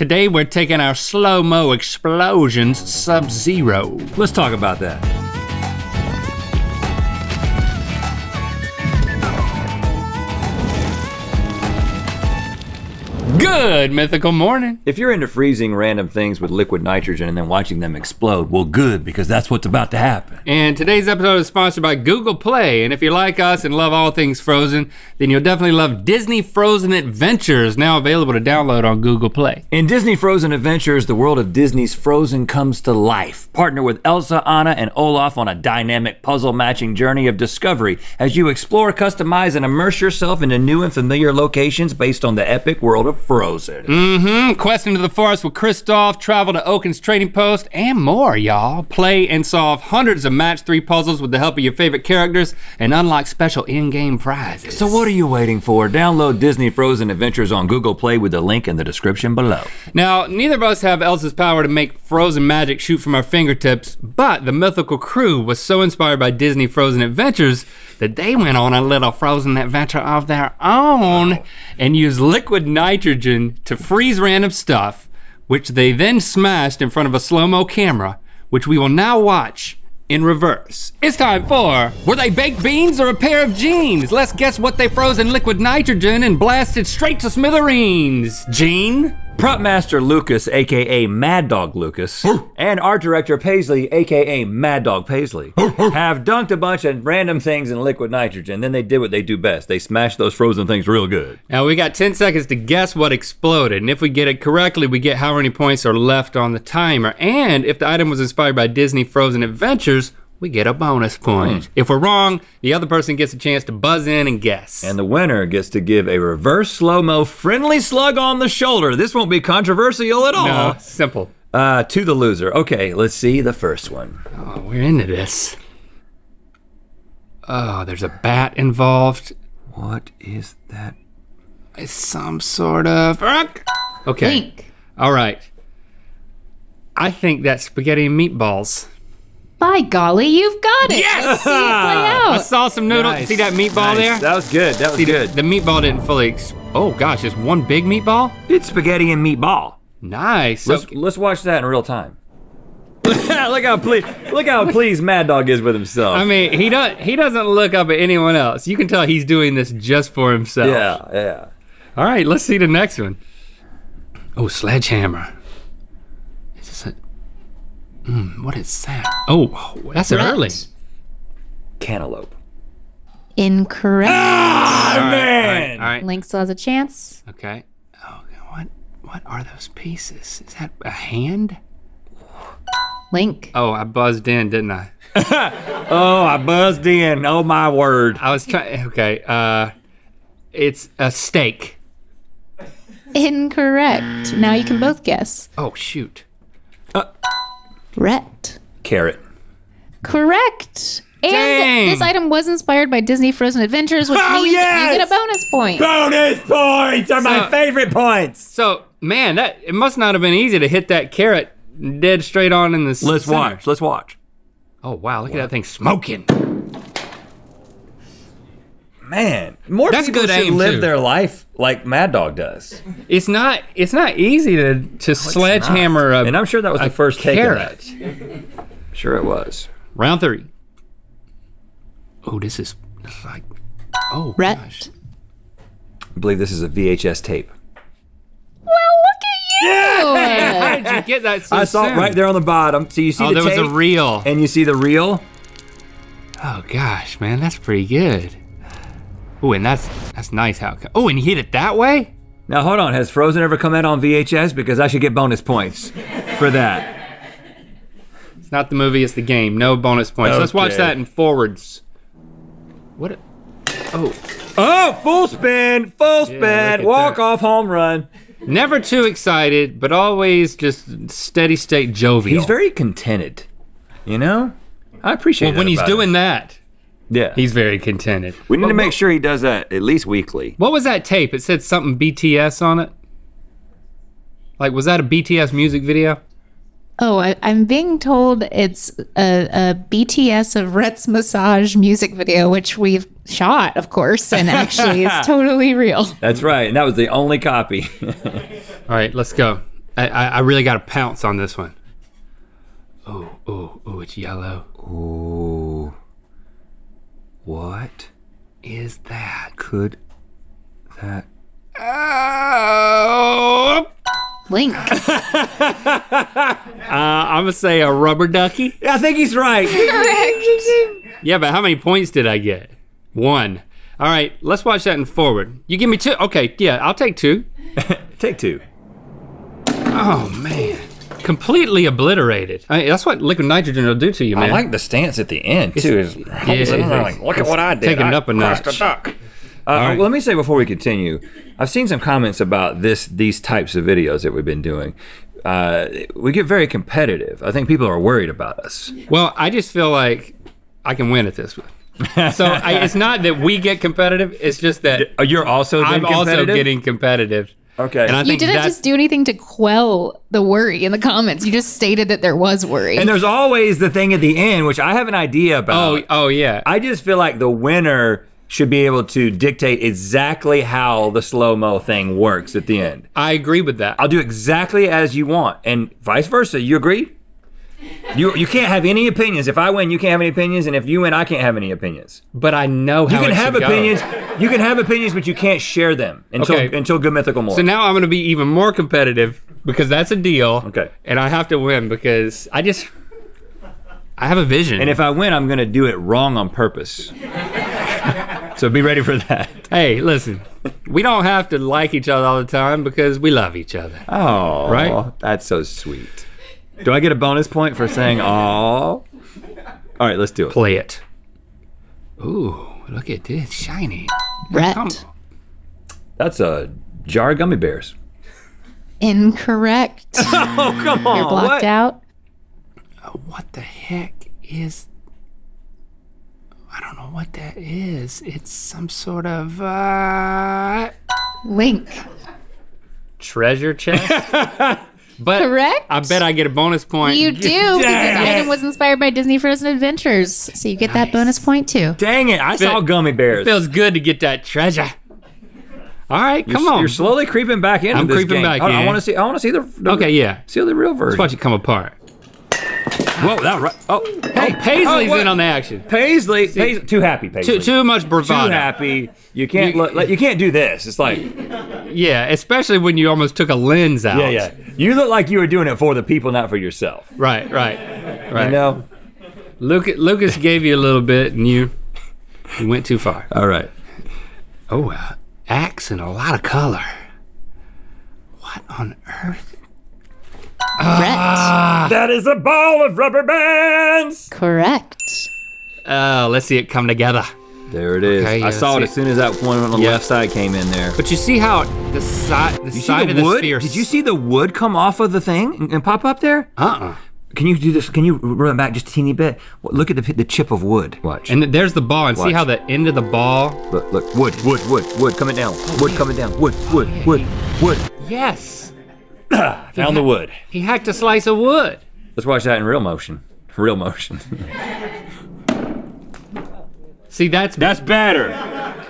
Today we're taking our slow-mo explosions sub-zero. Let's talk about that. Good mythical morning. If you're into freezing random things with liquid nitrogen and then watching them explode, well, good, because that's what's about to happen. And today's episode is sponsored by Google Play. And if you're like us and love all things Frozen, then you'll definitely love Disney Frozen Adventures, now available to download on Google Play. In Disney Frozen Adventures, the world of Disney's Frozen comes to life. Partner with Elsa, Anna, and Olaf on a dynamic puzzle matching journey of discovery as you explore, customize, and immerse yourself into new and familiar locations based on the epic world of Frozen. Mm-hmm. Quest into the forest with Kristoff, travel to Oaken's trading post, and more, y'all. Play and solve hundreds of match three puzzles with the help of your favorite characters and unlock special in-game prizes. So what are you waiting for? Download Disney Frozen Adventures on Google Play with the link in the description below. Now, neither of us have Elsa's power to make frozen magic shoot from our fingertips, but the mythical crew was so inspired by Disney Frozen Adventures that they went on a little frozen adventure of their own and used liquid nitrogen to freeze random stuff, which they then smashed in front of a slow-mo camera, which we will now watch in reverse. It's time for Were They Baked Beans or a Pair of Jeans? Let's guess what they froze in liquid nitrogen and blasted straight to smithereens. Gene? Prop master Lucas, aka Mad Dog Lucas, and art director Paisley, aka Mad Dog Paisley, have dunked a bunch of random things in liquid nitrogen. Then they did what they do best. They smashed those frozen things real good. Now we got 10 seconds to guess what exploded, and if we get it correctly, we get how many points are left on the timer. And if the item was inspired by Disney Frozen Adventures, we get a bonus point. If we're wrong, the other person gets a chance to buzz in and guess. And the winner gets to give a reverse slow-mo friendly slug on the shoulder. This won't be controversial at all. no, simple. Uh, to the loser. Okay, let's see the first one. Oh, we're into this. Oh, there's a bat involved. What is that? It's some sort of. Okay. Link. All right. I think that's spaghetti and meatballs. By golly, you've got it. Yes! See it play I saw some noodles. See that meatball there? That was good. That was See, good. the meatball didn't fully. Ex- oh gosh, it's one big meatball. It's spaghetti and meatball. Nice. Let's Okay. let's watch that in real time. look how pleased look how pleased Mad Dog is with himself. I mean, he does. He doesn't look up at anyone else. You can tell he's doing this just for himself. yeah, yeah. All right, let's see the next one. Oh, sledgehammer. Is this a? Mm, what is that? Oh, that's Rhett. early. Cantaloupe. Incorrect. All right, man. All right. Link still has a chance. Okay. Oh, what? What are those pieces? Is that a hand? Link. Oh, I buzzed in, didn't I? Oh, I buzzed in. Oh my word. I was trying. Okay. Uh, it's a steak. Incorrect. Now you can both guess. Oh shoot. Rhett. Carrot. Correct. And Dang. this item was inspired by Disney Frozen Adventures, which Oh, means yes! you get a bonus point. Bonus points are my favorite points. So man, that it must not have been easy to hit that carrot dead straight on in the. Let's center. watch. Let's watch. Oh wow, look at that thing smoking. Man, more That's people good should live too. their life like Mad Dog does. It's not. It's not easy to to sledgehammer a. And I'm sure that was the first take of carrot. that. Sure it was. Round three. Oh, this is, this is like. Oh Rhett. gosh. I believe this is a VHS tape. Well, look at you. Yeah! How did you get that so I saw it right there on the bottom. So you see Oh, the there was a reel. and you see the reel. Oh gosh, man, that's pretty good. Oh, and that's that's nice how. it co- Oh, and you hit it that way. Now hold on, has Frozen ever come out on VHS? Because I should get bonus points for that. It's not the movie, it's the game. No bonus points. Let's watch that in forwards. What? A, oh, Oh, full spin, full spin, at walk that. off home run. never too excited, but always just steady state jovial. He's very contented. You know? I appreciate well, that when he's about him. doing that. Yeah. He's very contented. we need to What- make sure he does that at least weekly. What was that tape? It said something BTS on it. Like, was that a BTS music video? Oh, I, I'm being told it's a, a BTS of Rhett's massage music video, which we've shot, of course, and actually is totally real. That's right. And that was the only copy. All right, let's go. I, I, I really got to pounce on this one. Oh, oh, oh, it's yellow. Ooh. What Is that? could that? Oh! Link. Uh, I'm gonna say a rubber ducky. I think he's right. Correct. Yeah, but how many points did I get? One. All right, let's watch that in forward. You give me two. Okay, yeah, I'll take two. Take two. Oh man, completely obliterated. I that's what liquid nitrogen will do to you, man. I like the stance at the end too. Is yeah, like, look at what I did. taking it I up a crushed notch. duck. Uh, right. Let me say before we continue, I've seen some comments about this these types of videos that we've been doing. Uh, we get very competitive. I think people are worried about us. Well, I just feel like I can win at this one. So I, it's not that we get competitive. It's just that you're also I'm been also getting competitive. Okay. And I You think didn't just do anything to quell the worry in the comments. You just stated that there was worry. and there's always the thing at the end, which I have an idea about. Oh, oh yeah. I just feel like the winner should be able to dictate exactly how the slow mo thing works at the end. I agree with that. I'll do exactly as you want, and vice versa. You agree? You you can't have any opinions. If I win, you can't have any opinions, and if you win, I can't have any opinions. But I know You can it have should go. opinions. You can have opinions, but you can't share them until Okay. until Good Mythical More. So now I'm going to be even more competitive because that's a deal. Okay. And I have to win because I just I have a vision. and if I win, I'm gonna do it wrong on purpose. so be ready for that. hey, listen, we don't have to like each other all the time because we love each other. Oh, Right? That's so sweet. Do I get a bonus point for saying "oh"? All right, let's do it. Play it. Ooh, look at this, shiny. Rhett. Come- That's a jar of gummy bears. Incorrect. Oh come on! You're blocked out. What the heck is? I don't know what that is. It's some sort of uh, Link. treasure chest. but Correct. I bet I get a bonus point. You do because this item was inspired by Disney Frozen Adventures, so you get that bonus point too. Dang it! I saw gummy bears. feels good to get that treasure. All right, come You're- on. You're slowly creeping back into I'm this creeping game. back I, I want to see. I want to see the, the. Okay, yeah. See the real version. Let's watch it come apart. Whoa, that right. Oh, hey, Paisley's oh, in on the action. Paisley, Paisley, too happy. Paisley. Too, too much Too bravado. happy. You can't. You- let- you can't do this. It's like. Yeah, especially when you almost took a lens out. Yeah, yeah. You look like you were doing it for the people, not for yourself. Right, right, right. You know. Lucas, Lucas gave you a little bit, and you you went too far. All right. Oh, uh, axe and a lot of color. What on earth? Rhett. Ah, that is a ball of rubber bands. Correct. Oh, let's see it come together. There it is. Okay, I yeah, saw it see- as soon as that one on the Yeah. left side came in there. But you see how the side the You side the of the wood? sphere. Did you see the wood come off of the thing and, and pop up there? Uh-uh. Can you do this? Can you run back just a teeny bit? Look at the, the chip of wood. Watch. And there's the ball, and see how the end of the ball. look, look, wood, wood, wood, wood coming down. Wood coming down. Wood, wood, wood, wood. Yes, Found the wood. he hacked a slice of wood. Let's watch that in real motion. Real motion. See, that's That's better.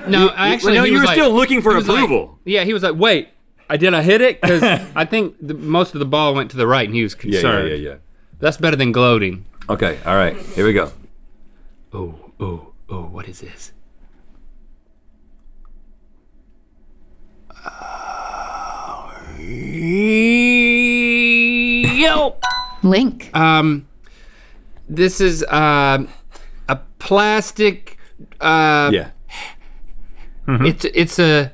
no. Actually, no, he you was were like- still looking for he was like- approval. yeah, he was like, "Wait, I did I hit it?" Because I think the, most of the ball went to the right, and he was Yeah, yeah, concerned. yeah, yeah. That's better than gloating. Okay, all right. Here we go. Oh, oh, oh! What is this? Yo. Link. Um, this is um a plastic. Uh, Yeah. It's it's a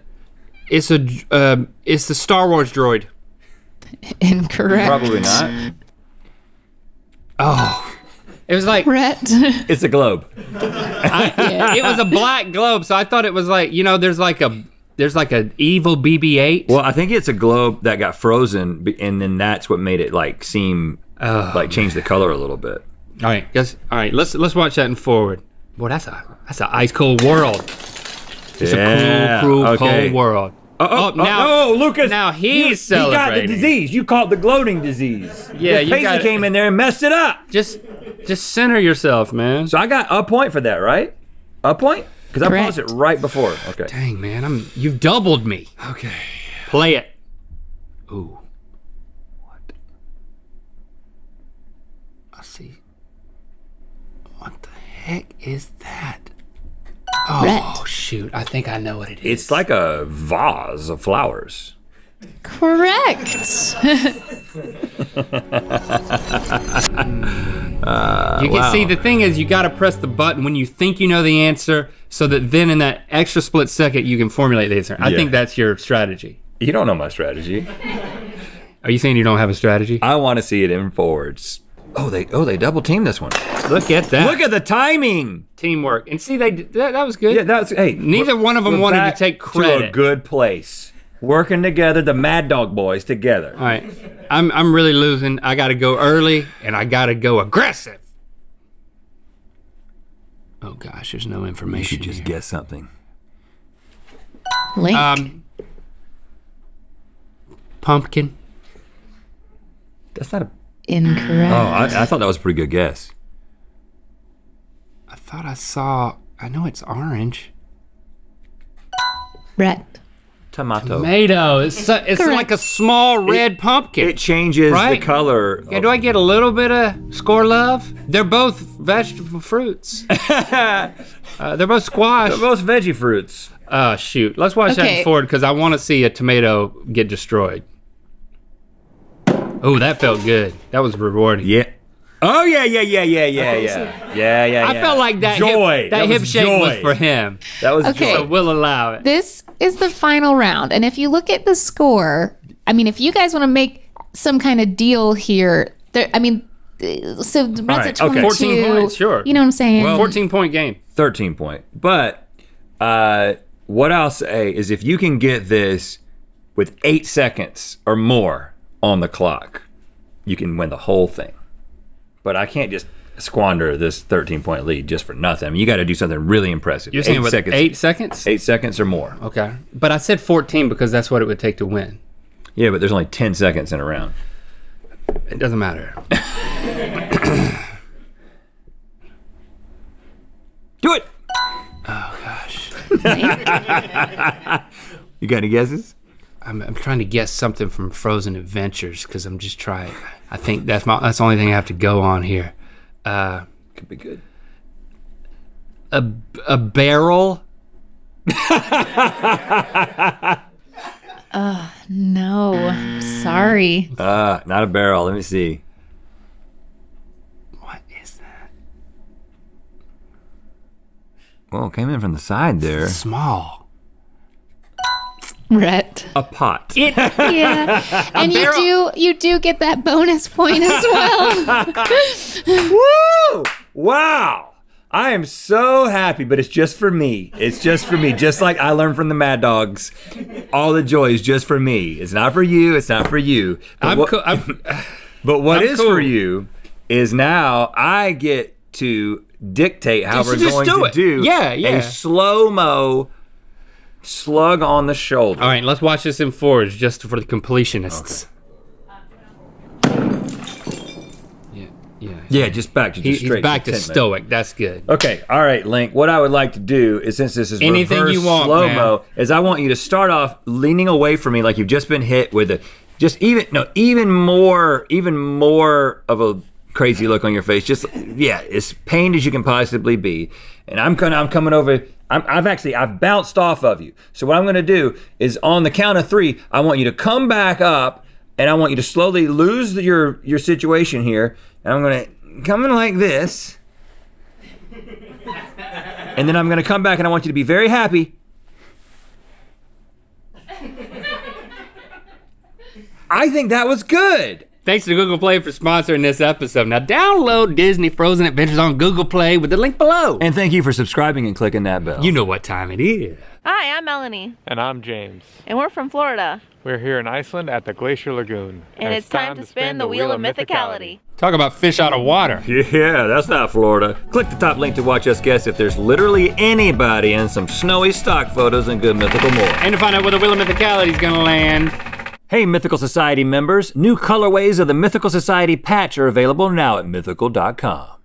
it's a um it's the Star Wars droid. Incorrect. Probably not. Oh. It was like Rhett. It's a globe. it was a black globe, so I thought it was like you know there's like a there's like an evil BB-8. Well, I think it's a globe that got frozen, and then that's what made it like seem like change the color a little bit. All right, guys. All right, let's let's watch that in forward. Boy, that's a that's an ice cold world. It's Yeah, a cruel, cruel, okay. cold world. Uh, uh, oh, oh, now, oh, Lucas! now he's you, He got the disease. You caught the gloating disease. Yeah, This you Paisley got came in there and messed it up. just just center yourself, man. So I got a point for that, right? A point? Because I paused it right before. Okay. Dang man, I'm you've doubled me. Okay. Play it. Ooh. What? I see. What the heck is that? Oh shoot! I think I know what it is. It's like a vase of flowers. Correct. Uh, you can see the thing is you got to press the button when you think you know the answer, so that then in that extra split second you can formulate the answer. I Yeah. think that's your strategy. You don't know my strategy. Are you saying you don't have a strategy? I want to see it in forwards. Oh, they oh they double team this one. Look at that. Look at the timing. teamwork. And see, they that, that was good. Yeah, that's hey. Neither one of them wanted to take To a good place. Working together, the Mad Dog Boys together. All right, I'm I'm really losing. I got to go early, and I got to go aggressive. Oh gosh, there's no information. You information. should just here. guess something. Link. Um, pumpkin. That's not a. Incorrect. Oh, I, I thought that was a pretty good guess. I thought I saw. I know it's orange. Rhett. Tomato. Tomato. It's so, it's Correct. like a small red pumpkin. It changes Right. the color. Yeah, do I get a little bit of score love? They're both vegetable fruits. uh, they're both squash. They're both veggie fruits. Oh shoot! Let's watch that forward because I want to see a tomato get destroyed. Oh, that felt good. That was rewarding. Yeah. Oh yeah, yeah, yeah, yeah, yeah, yeah, yeah, yeah. I yeah. felt like that joy. hip, that, hip was shake was for him. That was Okay. So we'll allow it. This is the final round. And if you look at the score, I mean, if you guys want to make some kind of deal here, there, I mean, so Rhett's right, at okay. 14 points, sure. You know what I'm saying? Well, 14 point game. 13 point. But uh, what I'll say is if you can get this with eight seconds or more on the clock, you can win the whole thing. But I can't just squander this 13 point lead just for nothing. I mean, you got to do something really impressive. You're saying eight seconds. eight seconds? Eight seconds or more. Okay. But I said 14 because that's what it would take to win. Yeah, but there's only 10 seconds in a round. It doesn't matter. Do it. Oh, gosh. You got any guesses? I'm, I'm trying to guess something from Frozen Adventures because I'm just trying. I think that's my that's the only thing I have to go on here. Uh, Could be good. a a barrel. no. Sorry. Uh, not a barrel. Let me see. What is that? Well, it came in from the side there. Small. Rhett. A pot. Yeah. and you do you do get that bonus point as well. Woo! Wow! I am so happy, but it's just for me. It's just for me. Just like I learned from the Mad Dogs, all the joy is just for me. It's not for you. It's not for you. But I'm what, cool. I'm, But what I'm is cool. for you is now I get to dictate how Just- we're just going do to it. do Yeah, yeah. a slow mo slug on the shoulder. all right, let's watch this in fours just for the completionists. Yeah, yeah. Yeah, just back to He- just he's back to stoic. That's good. Okay, all right, Link. What I would like to do is, since this is Anything reverse you want, slow mo, man. is I want you to start off leaning away from me like you've just been hit with a, just even no, even more, even more of a crazy look on your face. Just yeah, as pained as you can possibly be. And I'm gonna, I'm coming over. I'm, I've actually, I've bounced off of you. So what I'm gonna do is on the count of three, I want you to come back up, and I want you to slowly lose your your situation here. And I'm gonna come in like this. And then I'm gonna come back and I want you to be very happy. I think that was good. Thanks to Google Play for sponsoring this episode. Now download Disney Frozen Adventures on Google Play with the link below. And thank you for subscribing and clicking that bell. You know what time it is. Hi, I'm Melanie, And I'm James. and we're from Florida. We're here in Iceland at the Glacier Lagoon. And, it's time, to spin the wheel of mythicality. Talk about fish out of water. Yeah, that's not Florida. Click the top link to watch us guess if there's literally anybody in some snowy stock photos and good mythical more. And to find out where the wheel of mythicality is gonna land. Hey, Mythical Society members, new colorways of the Mythical Society patch are available now at mythical.com.